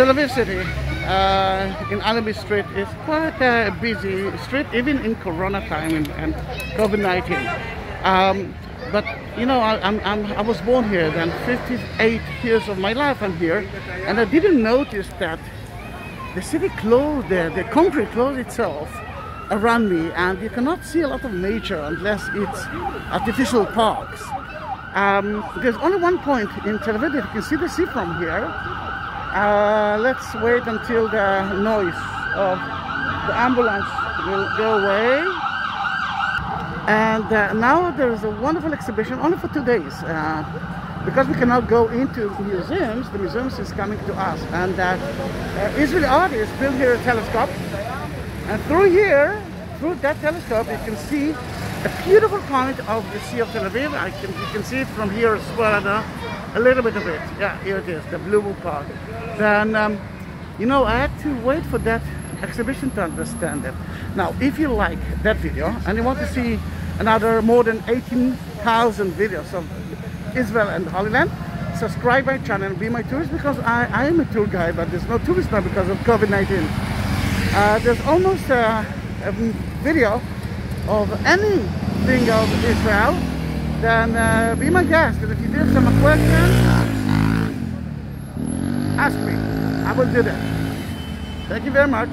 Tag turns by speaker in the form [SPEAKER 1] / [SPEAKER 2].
[SPEAKER 1] Tel Aviv City uh, in Allenby Street is quite a busy street, even in Corona time and, and COVID-19. Um, but you know, I, I'm, I'm, I was born here. Then 58 years of my life I'm here, and I didn't notice that the city closed, the, the country closed itself around me, and you cannot see a lot of nature unless it's artificial parks. Um, there's only one point in Tel Aviv that you can see the sea from here. Uh, let's wait until the noise of the ambulance will go away. And uh, now there is a wonderful exhibition only for two days. Uh, because we cannot go into museums, the museums is coming to us. And uh, uh, Israeli artists built here a telescope. And through here, through that telescope, you can see a beautiful point of the Sea of Tel Aviv. I can, you can see it from here as well, a little bit of it. Yeah, here it is, the Blue Park. Then, um, you know, I had to wait for that exhibition to understand it. Now, if you like that video and you want to see another more than 18,000 videos of Israel and Holy Land, subscribe my channel and be my tourist because I, I am a tour guide, but there's no tourist now because of COVID-19. Uh, there's almost a, a, video of anything of Israel, then uh, be my guest. And if you do some questions, ask me. I will do that. Thank you very much.